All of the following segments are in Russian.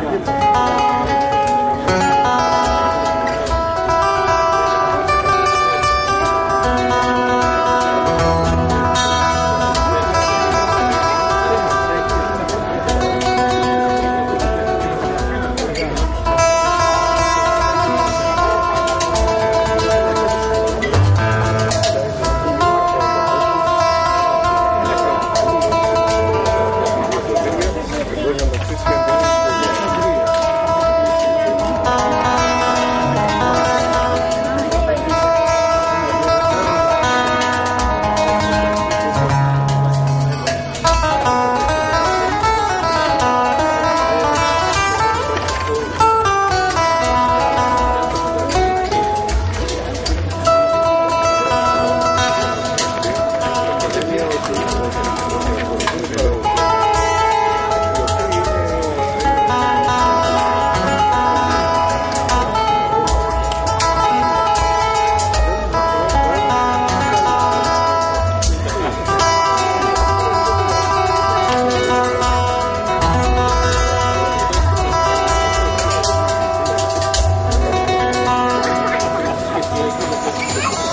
嗯 Yeah.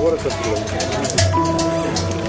договора с открытым.